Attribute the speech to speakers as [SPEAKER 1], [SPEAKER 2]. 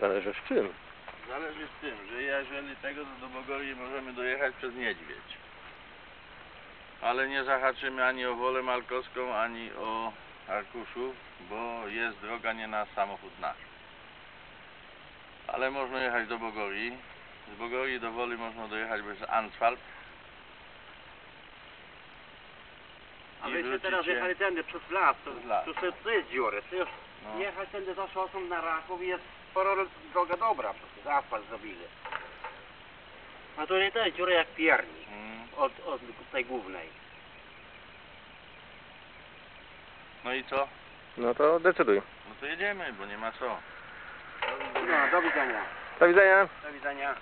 [SPEAKER 1] Zależy w czym.
[SPEAKER 2] Zależy w tym, że jeżeli tego to do Bogorii możemy dojechać przez Niedźwiedź. Ale nie zahaczymy ani o Wolę Malkowską, ani o Arkuszów, bo jest droga nie na samochód nasz. Ale można jechać do Bogorii. Z Bogorii do Woli można dojechać przez Ansfalt.
[SPEAKER 3] A
[SPEAKER 2] wrócicie-
[SPEAKER 3] teraz jechali tędy przez las, to,
[SPEAKER 2] Przez las.
[SPEAKER 3] to, to, to jest dziury. To już
[SPEAKER 2] No.
[SPEAKER 3] jechać tędy za szosą na Raków jest sporo droga dobra, przecież asfalt zrobili. A to nie to jest dziura jak piernik
[SPEAKER 2] Mm.
[SPEAKER 3] od, od tej głównej.
[SPEAKER 2] No i co?
[SPEAKER 1] No to decyduj.
[SPEAKER 2] No to jedziemy, bo nie ma co.
[SPEAKER 3] No, do widzenia.
[SPEAKER 1] Do widzenia.
[SPEAKER 3] Do widzenia.